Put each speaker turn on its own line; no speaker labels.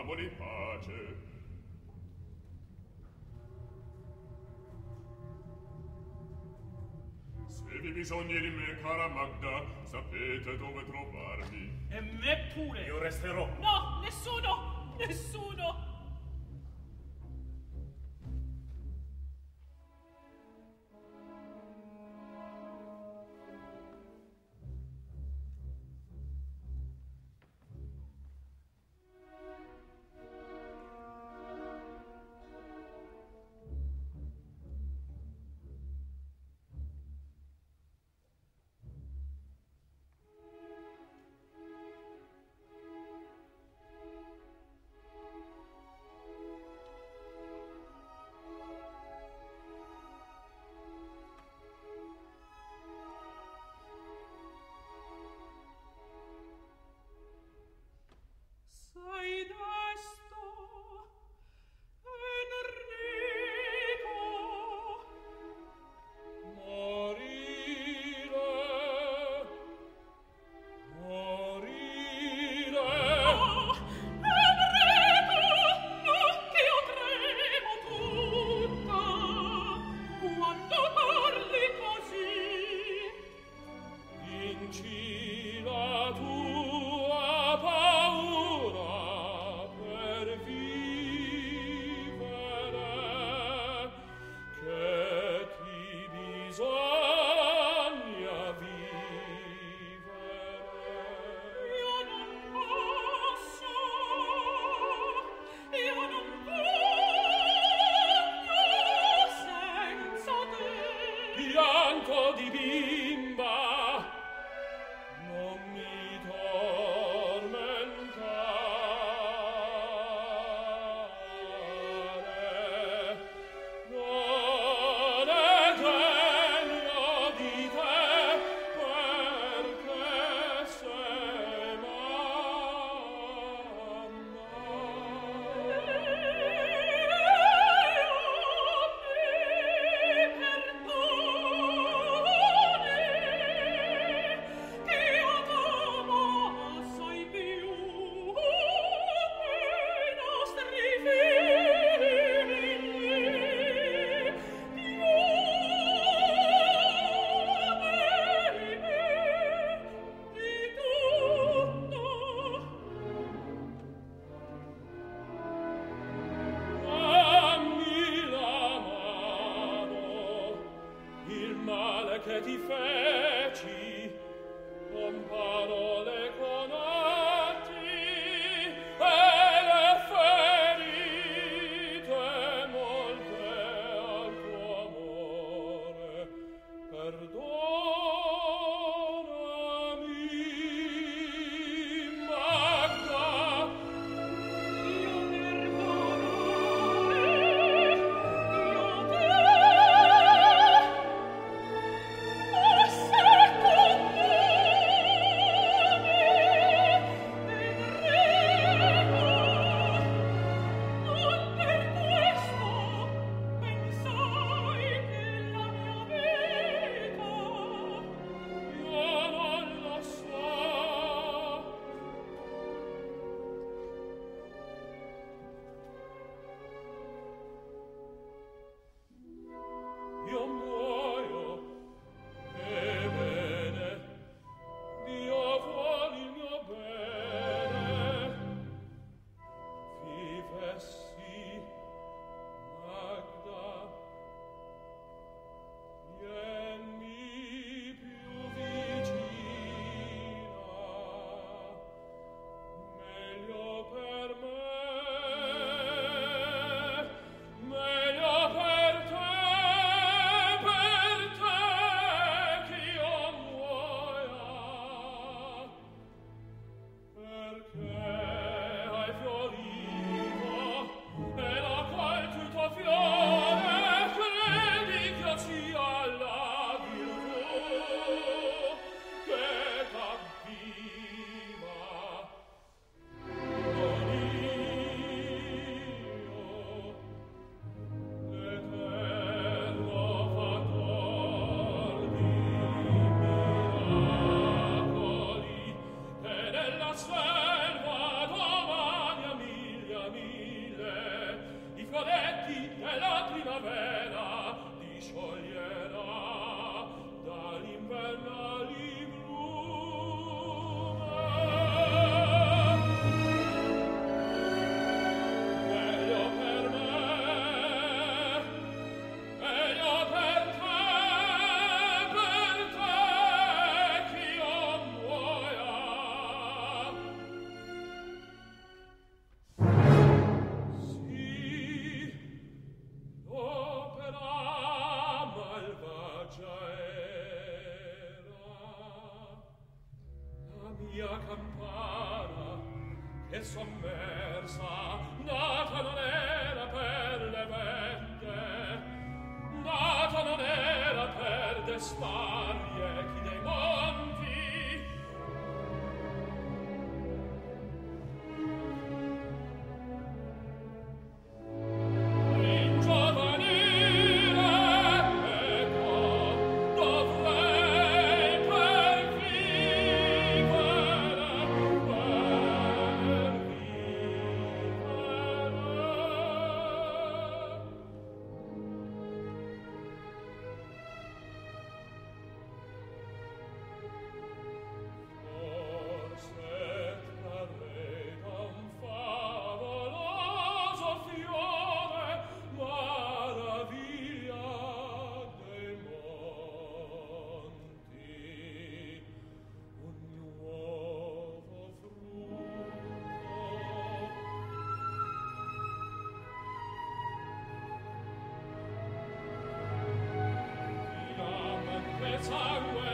lasciamoli pace. Se vi bisogni di me, cara Magda, sapete dove trovarmi.
E me pure!
Io resterò!
No, nessuno! Nessuno!
canto di bimba. mia campana che sommersa nata non era per le vette nata non era per destare sangue